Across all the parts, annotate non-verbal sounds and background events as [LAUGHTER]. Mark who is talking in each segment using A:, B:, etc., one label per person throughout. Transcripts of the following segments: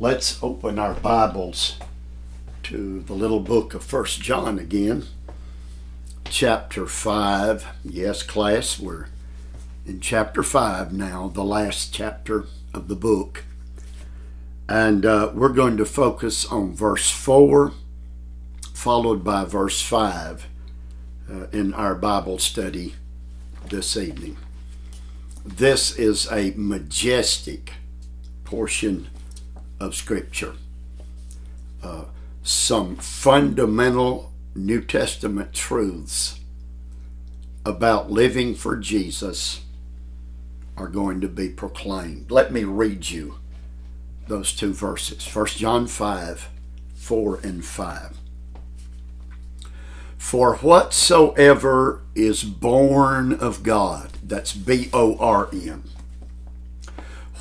A: Let's open our Bibles to the little book of First John again, chapter 5. Yes, class, we're in chapter 5 now, the last chapter of the book. And uh, we're going to focus on verse 4, followed by verse 5 uh, in our Bible study this evening. This is a majestic portion of Scripture. Uh, some fundamental New Testament truths about living for Jesus are going to be proclaimed. Let me read you those two verses 1 John 5 4 and 5. For whatsoever is born of God, that's B O R N,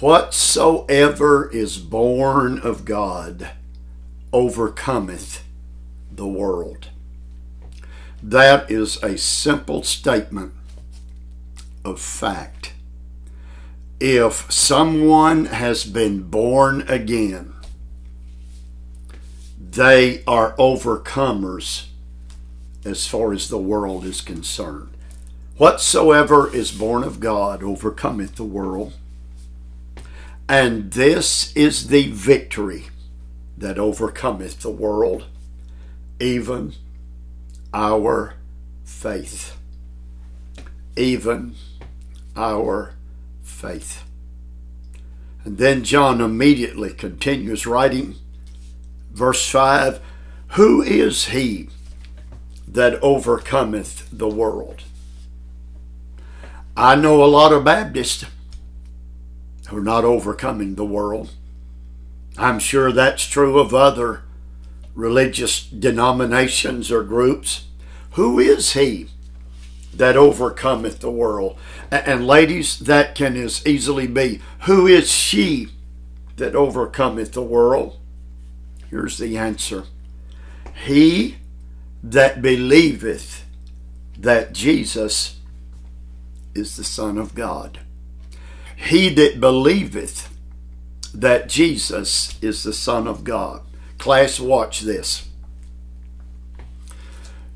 A: whatsoever is born of God overcometh the world. That is a simple statement of fact. If someone has been born again, they are overcomers as far as the world is concerned. Whatsoever is born of God overcometh the world. And this is the victory that overcometh the world, even our faith. Even our faith. And then John immediately continues writing, verse 5 Who is he that overcometh the world? I know a lot of Baptists are not overcoming the world. I'm sure that's true of other religious denominations or groups. Who is he that overcometh the world? And ladies, that can as easily be who is she that overcometh the world? Here's the answer He that believeth that Jesus is the Son of God. He that believeth that Jesus is the Son of God. Class, watch this.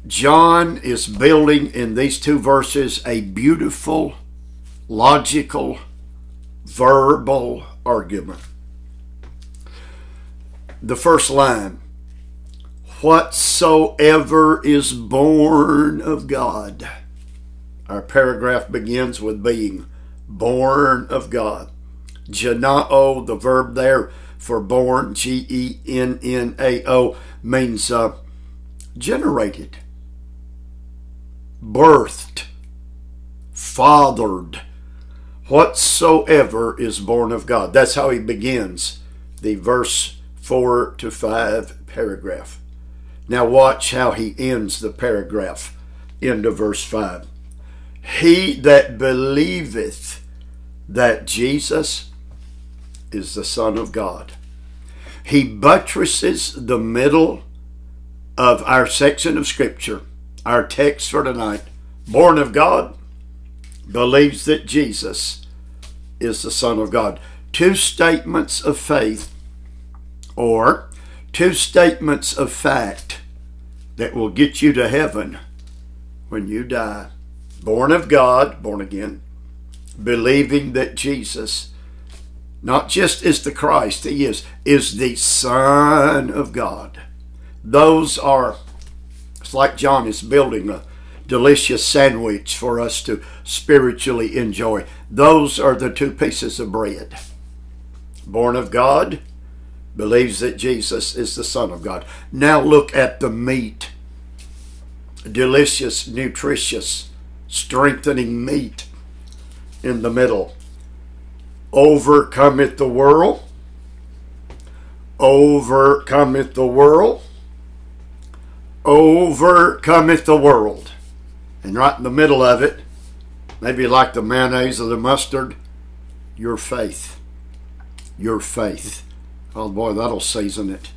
A: John is building in these two verses a beautiful, logical, verbal argument. The first line Whatsoever is born of God. Our paragraph begins with being born of God. Gennao, the verb there for born, G E N N A O, means uh, generated, birthed, fathered. Whatsoever is born of God. That's how he begins the verse 4 to 5 paragraph. Now, watch how he ends the paragraph into verse 5. He that believeth that Jesus is the Son of God. He buttresses the middle of our section of Scripture, our text for tonight. Born of God, believes that Jesus is the Son of God. Two statements of faith or two statements of fact that will get you to heaven when you die. Born of God, born again, believing that Jesus, not just is the Christ, He is, is the Son of God. Those are, it's like John is building a delicious sandwich for us to spiritually enjoy. Those are the two pieces of bread. Born of God, believes that Jesus is the Son of God. Now look at the meat. Delicious, nutritious, strengthening meat in the middle. Overcometh the world. Overcometh the world. Overcometh the world. And right in the middle of it, maybe like the mayonnaise or the mustard, your faith. Your faith. Oh boy, that'll season it.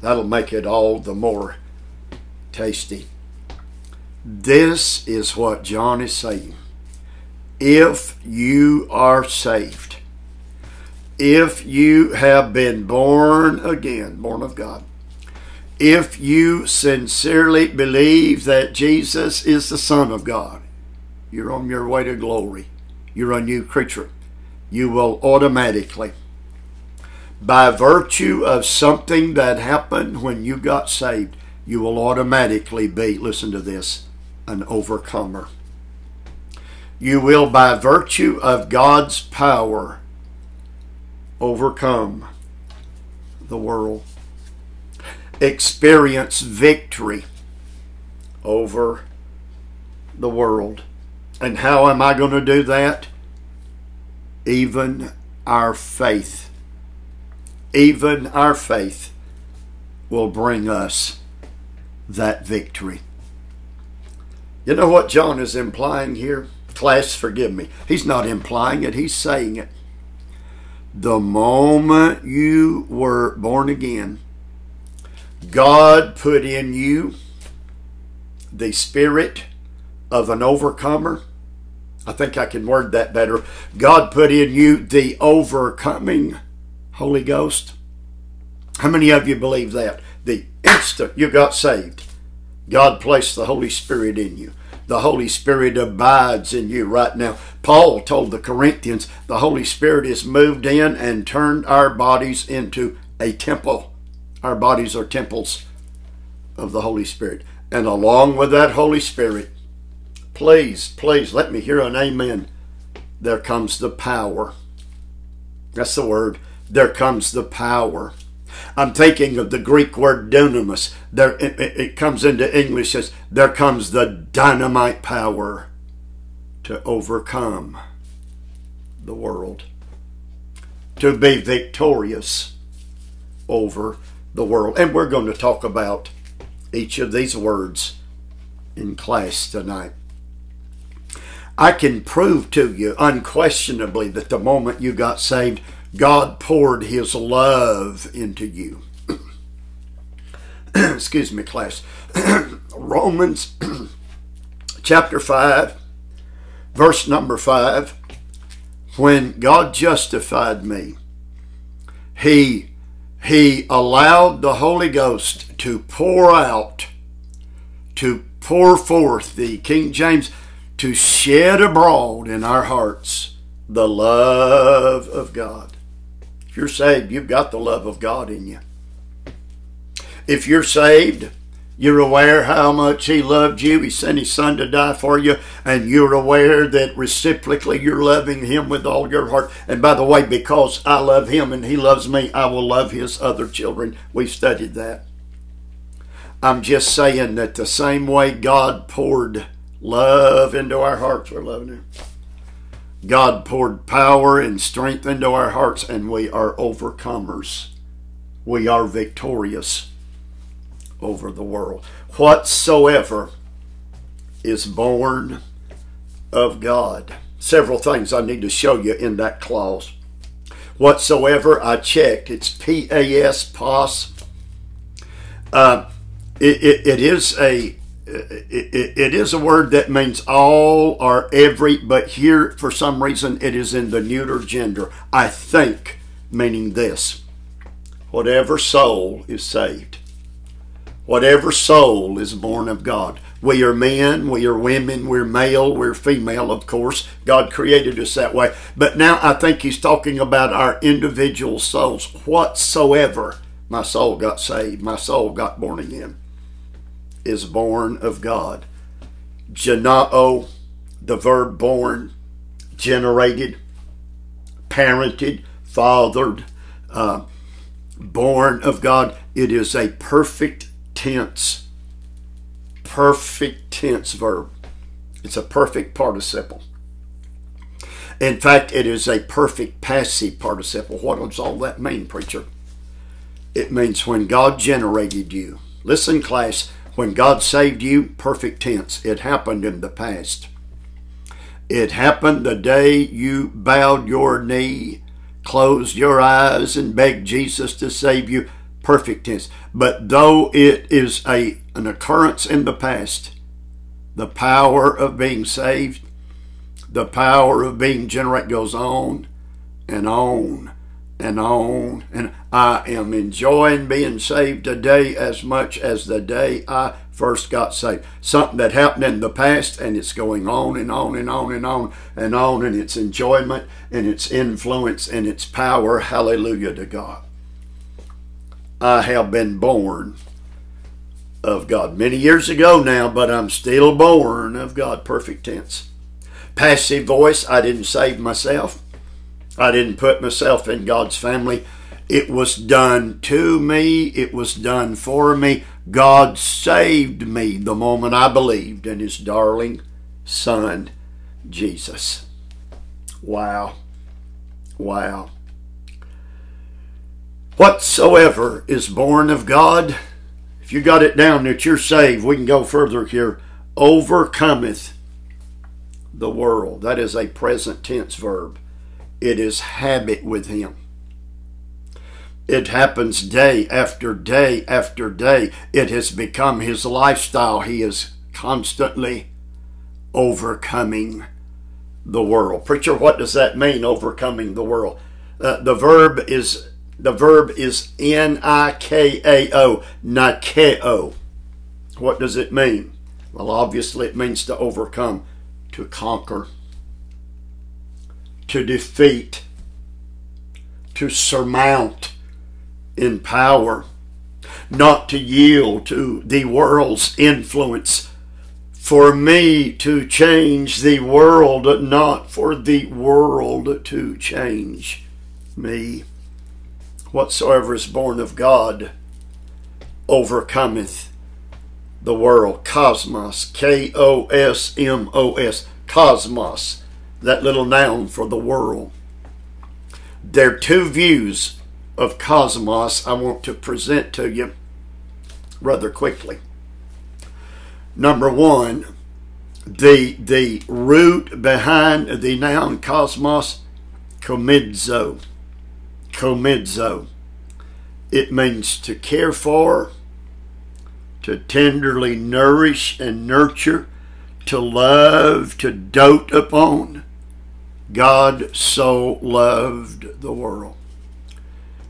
A: That'll make it all the more tasty. This is what John is saying if you are saved, if you have been born again, born of God, if you sincerely believe that Jesus is the Son of God, you're on your way to glory. You're a new creature. You will automatically, by virtue of something that happened when you got saved, you will automatically be, listen to this, an overcomer. You will, by virtue of God's power, overcome the world. Experience victory over the world. And how am I going to do that? Even our faith. Even our faith will bring us that victory. You know what John is implying here? Class, forgive me. He's not implying it, he's saying it. The moment you were born again, God put in you the spirit of an overcomer. I think I can word that better. God put in you the overcoming Holy Ghost. How many of you believe that? The instant you got saved, God placed the Holy Spirit in you. The Holy Spirit abides in you right now. Paul told the Corinthians the Holy Spirit has moved in and turned our bodies into a temple. Our bodies are temples of the Holy Spirit. And along with that Holy Spirit, please, please let me hear an amen. There comes the power. That's the word. There comes the power. I'm thinking of the Greek word dunamis. There, it, it comes into English as there comes the dynamite power to overcome the world, to be victorious over the world. And we're going to talk about each of these words in class tonight. I can prove to you unquestionably that the moment you got saved, God poured his love into you. [CLEARS THROAT] Excuse me, class. [CLEARS THROAT] Romans [CLEARS THROAT] chapter 5, verse number 5. When God justified me, he, he allowed the Holy Ghost to pour out, to pour forth, the King James, to shed abroad in our hearts the love of God. If you're saved, you've got the love of God in you. If you're saved, you're aware how much He loved you. He sent His Son to die for you, and you're aware that reciprocally you're loving Him with all your heart. And by the way, because I love Him and He loves me, I will love His other children. We've studied that. I'm just saying that the same way God poured love into our hearts, we're loving Him. God poured power and strength into our hearts, and we are overcomers. We are victorious over the world. Whatsoever is born of God. Several things I need to show you in that clause. Whatsoever, I checked. It's P A S, POS. Uh, it, it, it is a it, it is a word that means all or every, but here for some reason it is in the neuter gender. I think, meaning this whatever soul is saved, whatever soul is born of God. We are men, we are women, we're male, we're female, of course. God created us that way. But now I think He's talking about our individual souls. Whatsoever my soul got saved, my soul got born again is born of God. Gennao, the verb born, generated, parented, fathered, uh, born of God. It is a perfect tense, perfect tense verb. It's a perfect participle. In fact, it is a perfect passive participle. What does all that mean, preacher? It means when God generated you. Listen, class, when God saved you, perfect tense, it happened in the past. It happened the day you bowed your knee, closed your eyes, and begged Jesus to save you. Perfect tense. But though it is a, an occurrence in the past, the power of being saved, the power of being generate goes on and on and on. And I am enjoying being saved today as much as the day I first got saved. Something that happened in the past and it's going on and on and on and on and on and its enjoyment and its influence and its power. Hallelujah to God. I have been born of God many years ago now, but I'm still born of God. Perfect tense. Passive voice, I didn't save myself. I didn't put myself in God's family. It was done to me, it was done for me. God saved me the moment I believed in His darling Son, Jesus. Wow. Wow. Whatsoever is born of God, if you got it down that you're saved, we can go further here, overcometh the world. That is a present tense verb. It is habit with him. It happens day after day after day. It has become his lifestyle. He is constantly overcoming the world. Preacher, what does that mean, overcoming the world? Uh, the verb is the verb is N-I-K-A-O, nikeo. What does it mean? Well, obviously it means to overcome, to conquer, to defeat, to surmount in power, not to yield to the world's influence. For me to change the world, not for the world to change me. Whatsoever is born of God overcometh the world. Cosmos, K O S M O S, cosmos, that little noun for the world. There are two views of cosmos I want to present to you rather quickly. Number one, the the root behind the noun cosmos, komidzo. Komidzo. It means to care for, to tenderly nourish and nurture, to love, to dote upon. God so loved the world.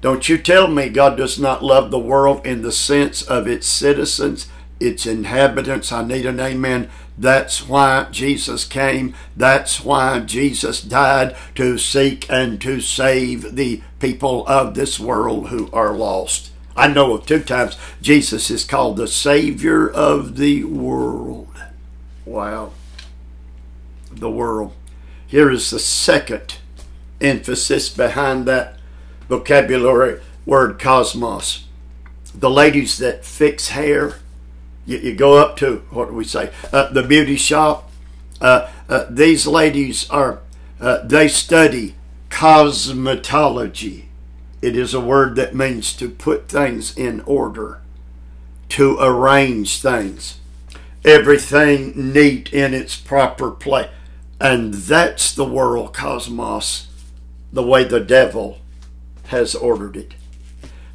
A: Don't you tell me God does not love the world in the sense of its citizens, its inhabitants. I need an amen. That's why Jesus came. That's why Jesus died to seek and to save the people of this world who are lost. I know of two times Jesus is called the Savior of the world. Wow. The world. Here is the second emphasis behind that vocabulary word cosmos. The ladies that fix hair, you, you go up to, what do we say, uh, the beauty shop. Uh, uh, these ladies are, uh, they study cosmetology. It is a word that means to put things in order, to arrange things, everything neat in its proper place. And that's the world cosmos, the way the devil has ordered it.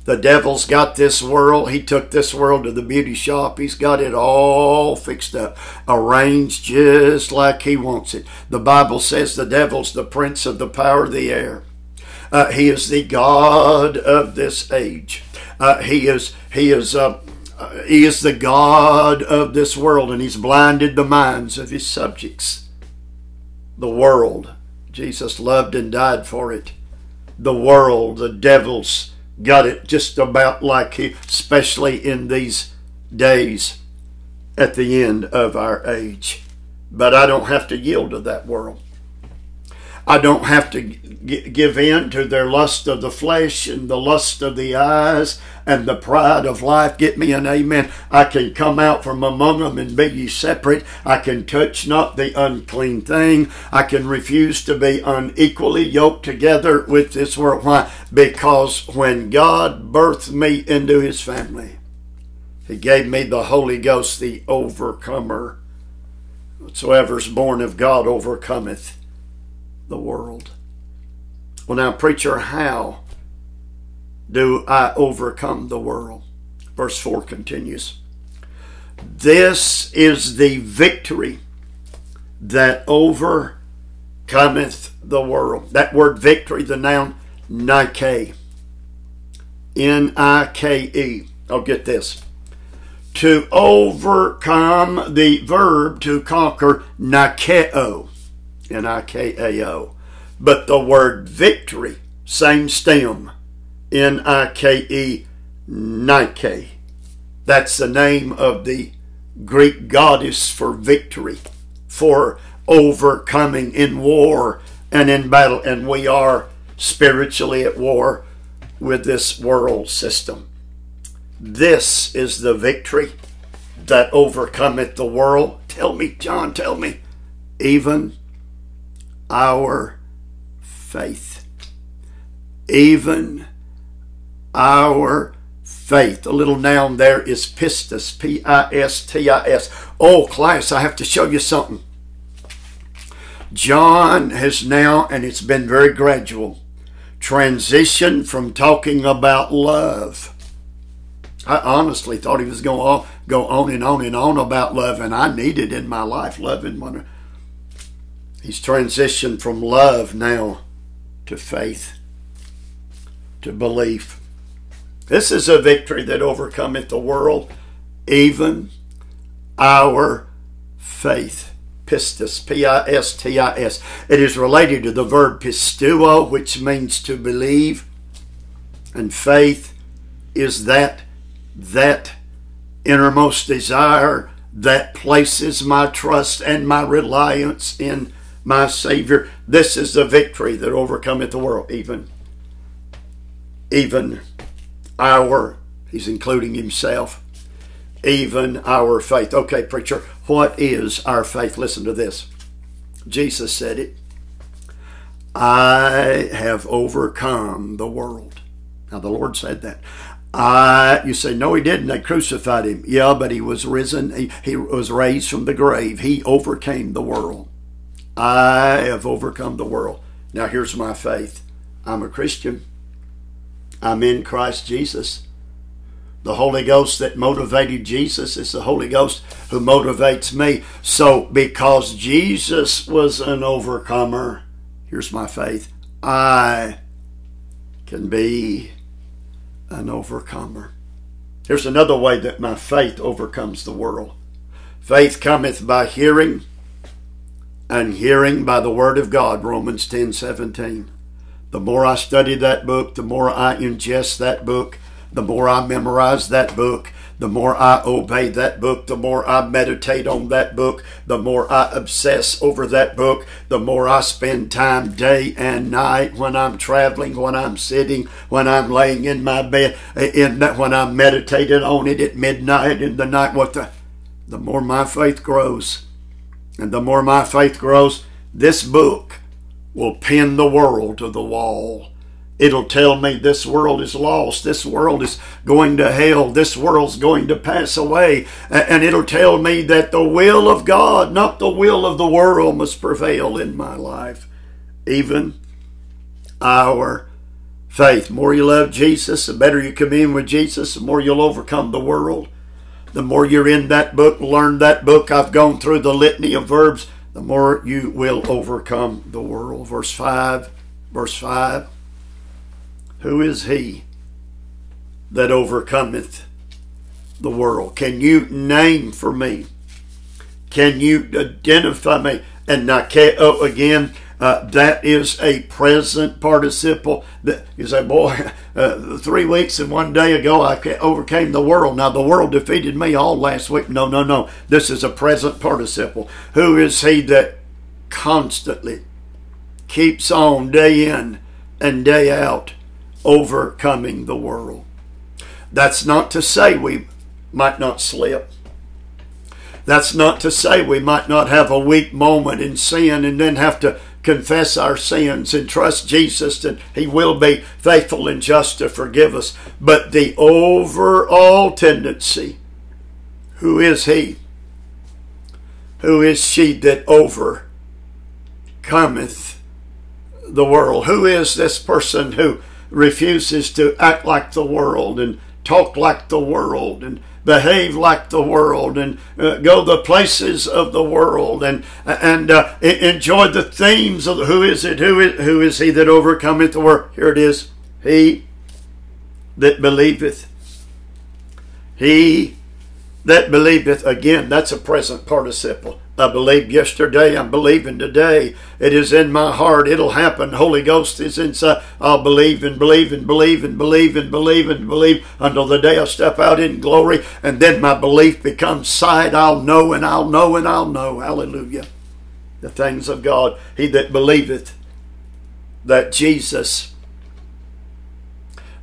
A: The devil's got this world. He took this world to the beauty shop. He's got it all fixed up, arranged just like he wants it. The Bible says the devil's the prince of the power of the air. Uh, he is the God of this age. Uh, he is he is uh, he is the God of this world, and he's blinded the minds of his subjects. The world, Jesus loved and died for it. The world, the devil's got it just about like he, especially in these days at the end of our age. But I don't have to yield to that world. I don't have to give in to their lust of the flesh and the lust of the eyes and the pride of life. Get me an amen. I can come out from among them and be ye separate. I can touch not the unclean thing. I can refuse to be unequally yoked together with this world. Why? Because when God birthed me into his family, he gave me the Holy Ghost, the overcomer. Whatsoever is born of God overcometh the world. Well, now, preacher, how do I overcome the world? Verse 4 continues This is the victory that overcometh the world. That word victory, the noun, Nike. N I K E. I'll get this. To overcome the verb to conquer, Nikeo. N I K A O. But the word victory, same stem, N I K E, Nike. That's the name of the Greek goddess for victory, for overcoming in war and in battle. And we are spiritually at war with this world system. This is the victory that overcometh the world. Tell me, John, tell me. Even our faith. Even our faith. The little noun there is pistis, P I S T I S. Oh, class, I have to show you something. John has now, and it's been very gradual, transitioned from talking about love. I honestly thought he was going to go on and on and on about love, and I needed in my life, loving one. He's transitioned from love now to faith, to belief. This is a victory that overcometh the world, even our faith. Pistis, P-I-S-T-I-S. It is related to the verb pisteuo, which means to believe, and faith is that that innermost desire that places my trust and my reliance in my Savior. This is the victory that overcometh the world, even even our, he's including himself, even our faith. Okay, preacher, what is our faith? Listen to this. Jesus said it. I have overcome the world. Now, the Lord said that. I, you say, no, he didn't. They crucified him. Yeah, but he was risen. He, he was raised from the grave. He overcame the world. I have overcome the world. Now, here's my faith I'm a Christian. I'm in Christ Jesus. The Holy Ghost that motivated Jesus is the Holy Ghost who motivates me. So, because Jesus was an overcomer, here's my faith I can be an overcomer. Here's another way that my faith overcomes the world faith cometh by hearing, and hearing by the word of God, Romans 10 17. The more I study that book, the more I ingest that book, the more I memorize that book, the more I obey that book, the more I meditate on that book, the more I obsess over that book, the more I spend time day and night when I'm traveling, when I'm sitting, when I'm laying in my bed, in that when I'm meditating on it at midnight in the night. What the the more my faith grows, and the more my faith grows, this book will pin the world to the wall. It'll tell me this world is lost. This world is going to hell. This world's going to pass away. And it'll tell me that the will of God, not the will of the world, must prevail in my life. Even our faith. The more you love Jesus, the better you commune with Jesus, the more you'll overcome the world. The more you're in that book, learn that book. I've gone through the litany of verbs the more you will overcome the world. Verse 5, verse 5. Who is he that overcometh the world? Can you name for me? Can you identify me? And Nikeo again, uh, that is a present participle. That you say, boy, [LAUGHS] uh, three weeks and one day ago I overcame the world. Now the world defeated me all last week. No, no, no. This is a present participle. Who is he that constantly keeps on day in and day out overcoming the world? That's not to say we might not slip. That's not to say we might not have a weak moment in sin and then have to confess our sins and trust Jesus and He will be faithful and just to forgive us. But the overall tendency, who is He? Who is she that overcometh the world? Who is this person who refuses to act like the world and talk like the world and behave like the world and uh, go the places of the world and and uh, enjoy the themes of who is it who is who is he that overcometh the world? Here it is. He that believeth. He that believeth. Again that's a present participle I believed yesterday. I'm believing today. It is in my heart. It'll happen. Holy Ghost is inside. I'll believe and believe and believe and believe and believe and believe until the day I step out in glory. And then my belief becomes sight. I'll know and I'll know and I'll know. Hallelujah. The things of God. He that believeth that Jesus,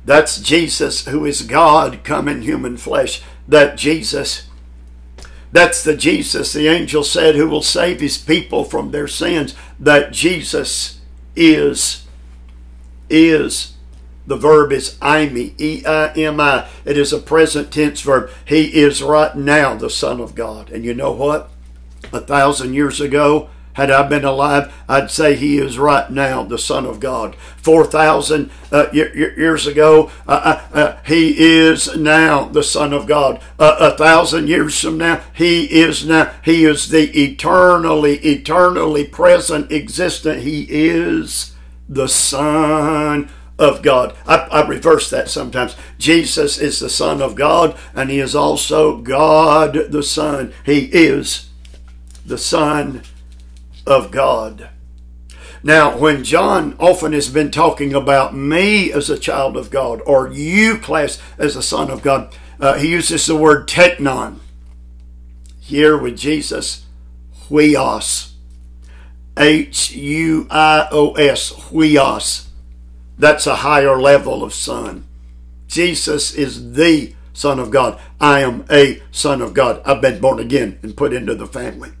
A: that's Jesus who is God come in human flesh. That Jesus that's the Jesus the angel said who will save his people from their sins. That Jesus is, is. The verb is Eimi, E-I-M-I. It is a present tense verb. He is right now the Son of God. And you know what? A thousand years ago, had I been alive, I'd say he is right now the Son of God. 4,000 uh, years ago, uh, uh, uh, he is now the Son of God. a thousand years from now, he is now, he is the eternally, eternally present, existent. He is the Son of God. I, I, reverse that sometimes. Jesus is the Son of God, and He is also God the Son. He is the Son of God. Now, when John often has been talking about me as a child of God or you, class, as a son of God, uh, he uses the word teknon. Here with Jesus, huios. H U I O S, huios. That's a higher level of son. Jesus is the Son of God. I am a Son of God. I've been born again and put into the family.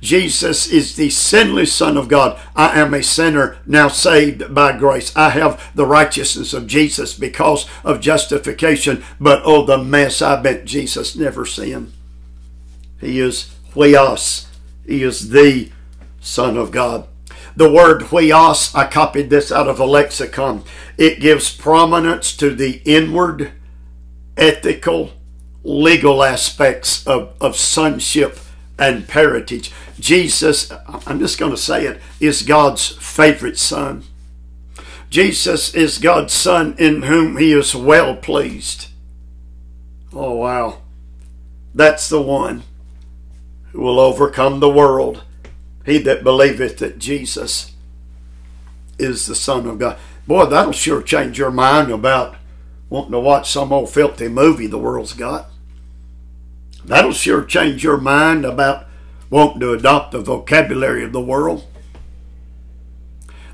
A: Jesus is the sinless Son of God. I am a sinner now saved by grace. I have the righteousness of Jesus because of justification. But oh, the mess I bet Jesus never sinned. He is huios. He is the Son of God. The word huios, I copied this out of a lexicon. It gives prominence to the inward, ethical, legal aspects of, of sonship and parentage. Jesus, I'm just going to say it, is God's favorite son. Jesus is God's son in whom he is well pleased. Oh, wow. That's the one who will overcome the world. He that believeth that Jesus is the Son of God. Boy, that'll sure change your mind about wanting to watch some old filthy movie the world's got. That'll sure change your mind about wanting to adopt the vocabulary of the world.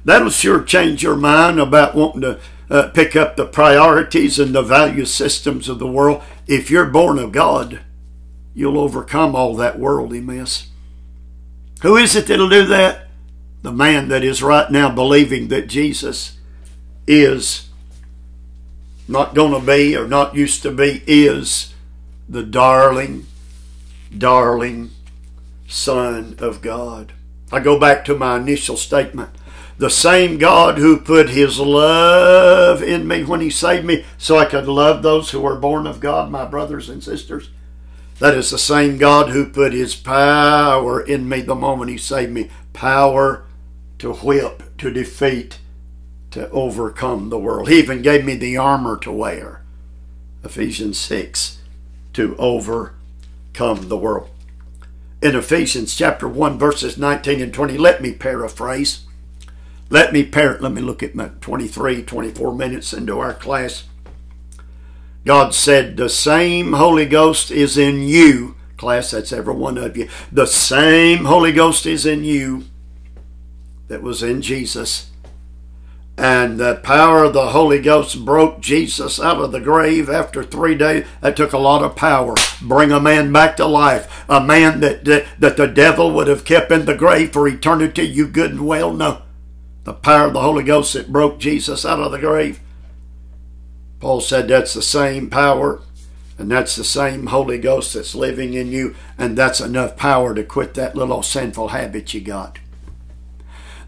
A: That'll sure change your mind about wanting to uh, pick up the priorities and the value systems of the world. If you're born of God, you'll overcome all that worldly mess. Who is it that'll do that? The man that is right now believing that Jesus is not going to be or not used to be, is the darling, darling Son of God. I go back to my initial statement. The same God who put his love in me when he saved me so I could love those who are born of God, my brothers and sisters. That is the same God who put his power in me the moment he saved me. Power to whip, to defeat, to overcome the world. He even gave me the armor to wear. Ephesians 6, to overcome the world in Ephesians chapter 1, verses 19 and 20. Let me paraphrase. Let me par- let me look at my 23, 24 minutes into our class. God said, The same Holy Ghost is in you. Class, that's every one of you. The same Holy Ghost is in you that was in Jesus and the power of the Holy Ghost broke Jesus out of the grave after three days. That took a lot of power. Bring a man back to life. A man that, that, that the devil would have kept in the grave for eternity. You good and well know. The power of the Holy Ghost that broke Jesus out of the grave. Paul said that's the same power and that's the same Holy Ghost that's living in you. And that's enough power to quit that little sinful habit you got.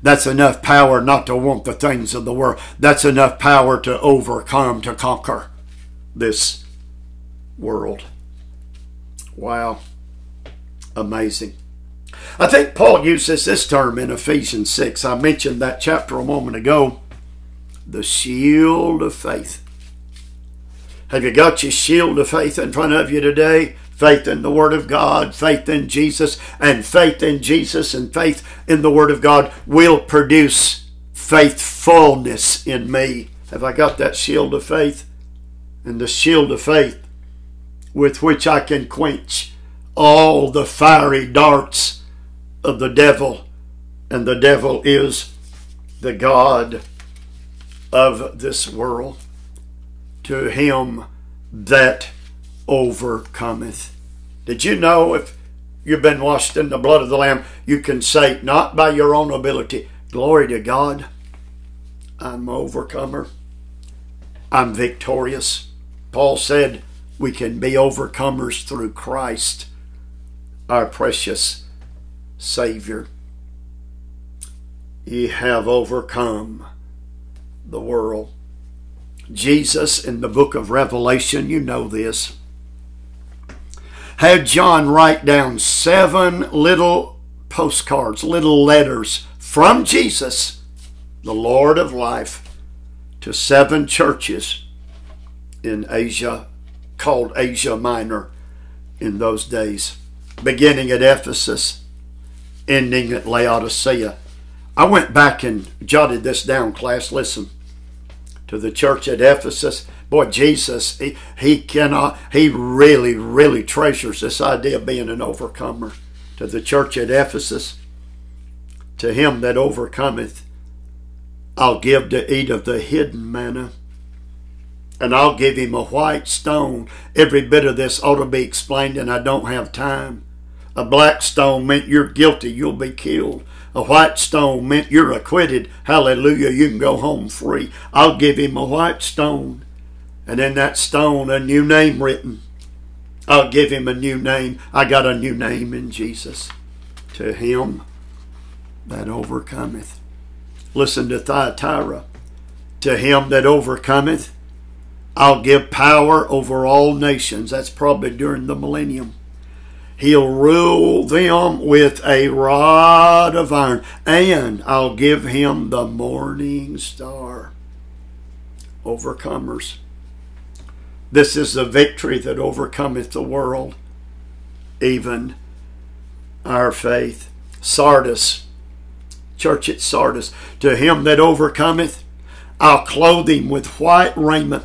A: That's enough power not to want the things of the world. That's enough power to overcome, to conquer. this world. Wow. Amazing. I think Paul uses this term in Ephesians 6. I mentioned that chapter a moment ago. The shield of faith. Have you got your shield of faith in front of you today? Faith in the Word of God, faith in Jesus, and faith in Jesus and faith in the Word of God will produce faithfulness in me. Have I got that shield of faith? And the shield of faith with which I can quench all the fiery darts of the devil. And the devil is the God of this world. To him that overcometh. Did you know if you've been washed in the blood of the Lamb, you can say, not by your own ability, glory to God, I'm overcomer, I'm victorious. Paul said, we can be overcomers through Christ, our precious Savior. Ye have overcome the world. Jesus in the book of Revelation, you know this, had John write down seven little postcards, little letters from Jesus, the Lord of life, to seven churches in Asia called Asia Minor in those days, beginning at Ephesus, ending at Laodicea. I went back and jotted this down, class. Listen to the church at Ephesus. Boy, Jesus, he, he cannot, he really, really treasures this idea of being an overcomer. To the church at Ephesus, to him that overcometh, I'll give to eat of the hidden manna and I'll give him a white stone. Every bit of this ought to be explained, and I don't have time. A black stone meant you're guilty, you'll be killed. A white stone meant you're acquitted. Hallelujah, you can go home free. I'll give him a white stone. And in that stone, a new name written. I'll give him a new name. I got a new name in Jesus. To him that overcometh. Listen to Thyatira. To him that overcometh, I'll give power over all nations. That's probably during the millennium. He'll rule them with a rod of iron, and I'll give him the morning star. Overcomers. This is the victory that overcometh the world, even our faith. Sardis, church at Sardis, to him that overcometh, I'll clothe him with white raiment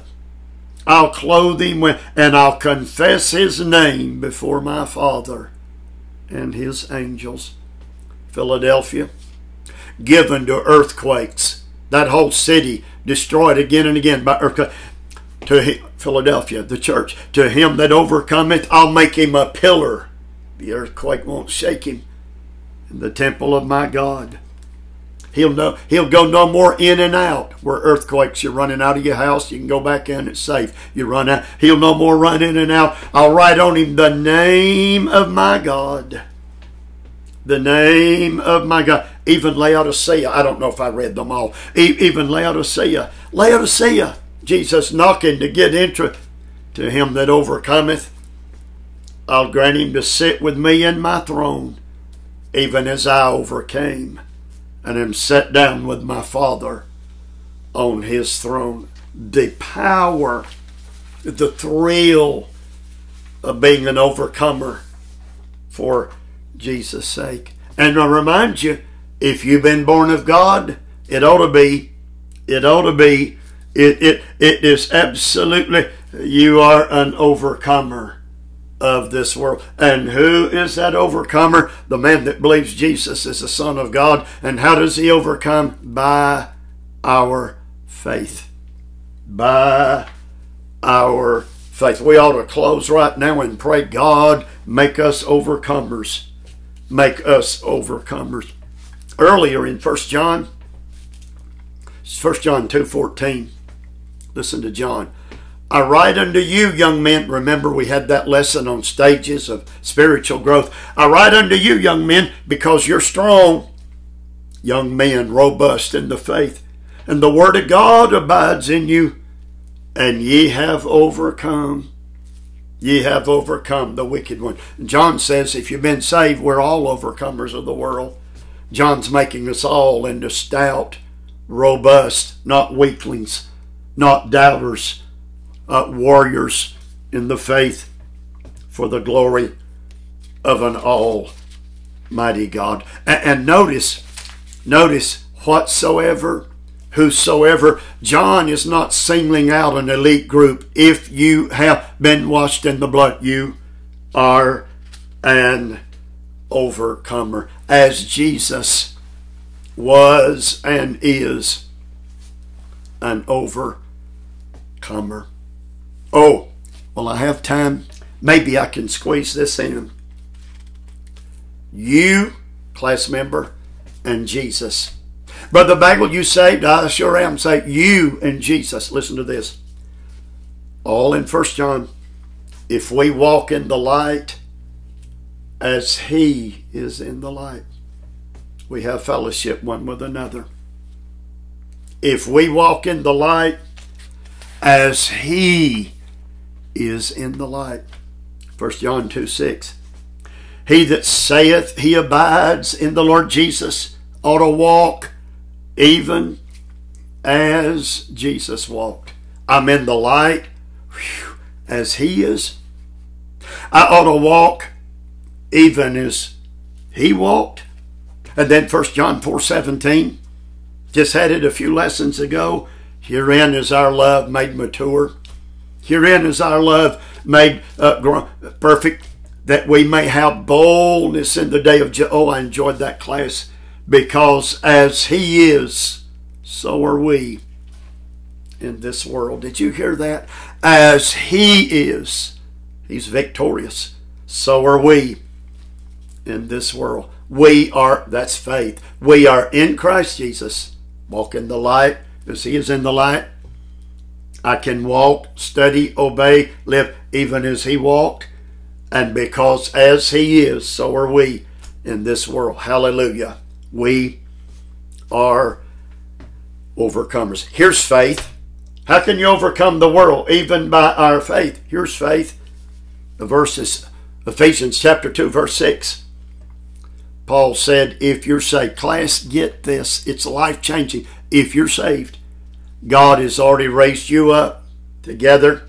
A: I'll clothe him with, and I'll confess his name before my Father and his angels. Philadelphia, given to earthquakes. That whole city destroyed again and again by earthquake. To him, Philadelphia, the church, to him that overcometh, I'll make him a pillar. The earthquake won't shake him. In the temple of my God. He'll know he'll go no more in and out where earthquakes you're running out of your house. You can go back in, it's safe. You run out. He'll no more run in and out. I'll write on him the name of my God. The name of my God. Even Laodicea. I don't know if I read them all. Even Laodicea. Laodicea. Jesus knocking to get into to him that overcometh. I'll grant him to sit with me in my throne, even as I overcame and am set down with my Father on his throne. The power, the thrill of being an overcomer for Jesus' sake. And I remind you, if you've been born of God, it ought to be, it ought to be, it, it, it is absolutely, you are an overcomer of this world. And who is that overcomer? The man that believes Jesus is the Son of God. And how does he overcome? By our faith. By our faith. We ought to close right now and pray, God, make us overcomers. Make us overcomers. Earlier in 1 John, 1 John 2.14, listen to John. I write unto you, young men. Remember, we had that lesson on stages of spiritual growth. I write unto you, young men, because you're strong. Young men, robust in the faith. And the Word of God abides in you, and ye have overcome. Ye have overcome the wicked one. John says if you've been saved, we're all overcomers of the world. John's making us all into stout, robust, not weaklings, not doubters, uh, warriors in the faith for the glory of an almighty God. And, and notice, notice whatsoever, whosoever. John is not singling out an elite group. If you have been washed in the blood, you are an overcomer, as Jesus was and is an overcomer. Oh, well, I have time. Maybe I can squeeze this in. You, class member, and Jesus. Brother Bagwell, you saved? I sure am saved. You and Jesus. Listen to this. All in First John. If we walk in the light as he is in the light, we have fellowship one with another. If we walk in the light as he is in the light. 1 John 2 6. He that saith he abides in the Lord Jesus ought to walk even as Jesus walked. I'm in the light whew, as he is. I ought to walk even as he walked. And then 1 John 4 17. Just had it a few lessons ago. Herein is our love made mature. Herein is our love made uh, perfect, that we may have boldness in the day of judgment. Oh, I enjoyed that class because as He is, so are we in this world. Did you hear that? As He is, He's victorious. So are we in this world. We are, that's faith. We are in Christ Jesus. Walk in the light as He is in the light. I can walk, study, obey, live even as He walked. And because as He is, so are we in this world. Hallelujah. We are overcomers. Here's faith. How can you overcome the world? Even by our faith. Here's faith. The verses, Ephesians chapter 2, verse 6. Paul said, if you're saved, class, get this. It's life changing. If you're saved, God has already raised you up together,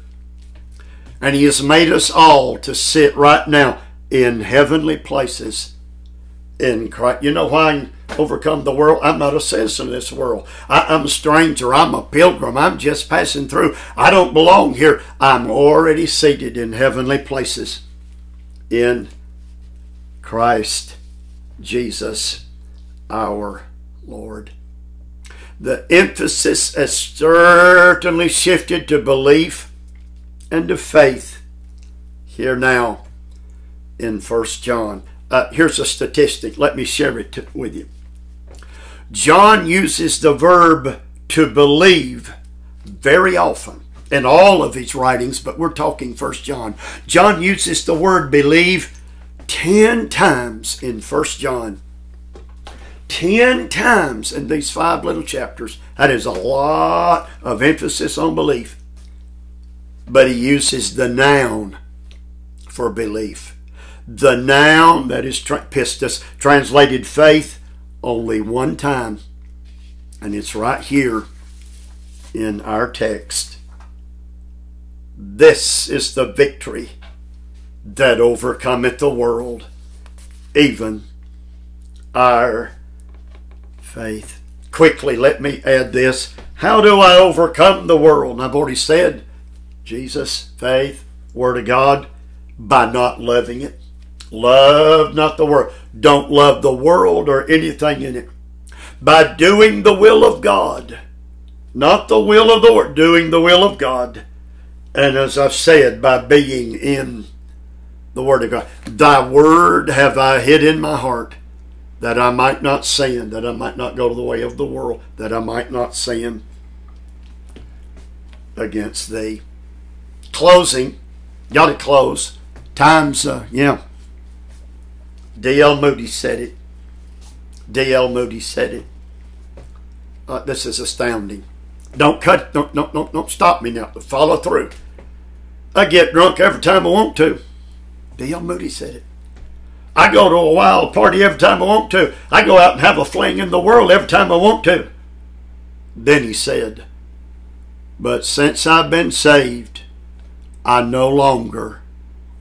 A: and He has made us all to sit right now in heavenly places in Christ. You know why I overcome the world? I'm not a citizen of this world. I, am a stranger. I'm a pilgrim. I'm just passing through. I don't belong here. I'm already seated in heavenly places in Christ Jesus our Lord the emphasis has certainly shifted to belief and to faith here now in First John. Uh, here's a statistic. Let me share it with you. John uses the verb to believe very often in all of his writings, but we're talking First John. John uses the word believe 10 times in First John. Ten times in these five little chapters. That is a lot of emphasis on belief. But he uses the noun for belief. The noun that is tra- pistis, translated faith, only one time. And it's right here in our text. This is the victory that overcometh the world, even our faith. Quickly, let me add this. How do I overcome the world? And I've already said Jesus, faith, Word of God, by not loving it. Love not the world. Don't love the world or anything in it. By doing the will of God. Not the will of the world, doing the will of God. And as I've said, by being in the Word of God. Thy Word have I hid in my heart that I might not sin, that I might not go to the way of the world, that I might not sin against thee. Closing, got to close. Times, uh, yeah. D.L. Moody said it. D.L. Moody said it. Uh, this is astounding. Don't cut, don't, don't, don't, don't stop me now. Follow through. I get drunk every time I want to. D.L. Moody said it. I go to a wild party every time I want to. I go out and have a fling in the world every time I want to. Then he said, But since I've been saved, I no longer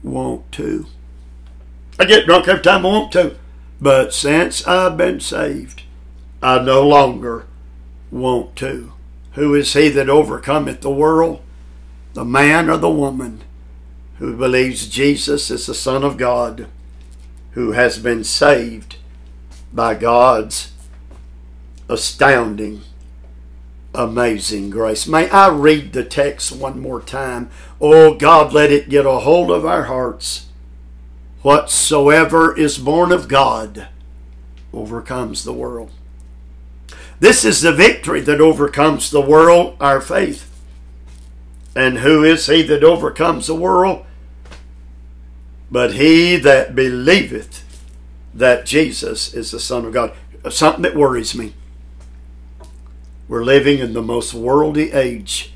A: want to. I get drunk every time I want to. But since I've been saved, I no longer want to. Who is he that overcometh the world? The man or the woman who believes Jesus is the Son of God who has been saved by God's astounding, amazing grace. May I read the text one more time? Oh God, let it get a hold of our hearts. Whatsoever is born of God overcomes the world. This is the victory that overcomes the world, our faith. And who is he that overcomes the world? But he that believeth that Jesus is the Son of God. Something that worries me. We're living in the most worldly age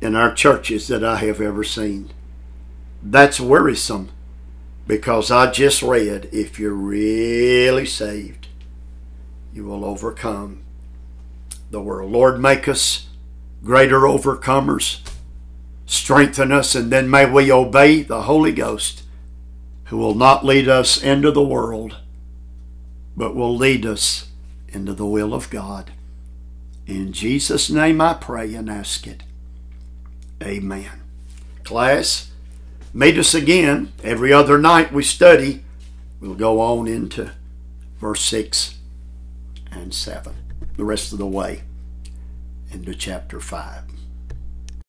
A: in our churches that I have ever seen. That's worrisome because I just read if you're really saved, you will overcome the world. Lord, make us greater overcomers. Strengthen us, and then may we obey the Holy Ghost who will not lead us into the world, but will lead us into the will of God. In Jesus' name I pray and ask it. Amen. Class, meet us again. Every other night we study. We'll go on into verse 6 and 7, the rest of the way into chapter 5.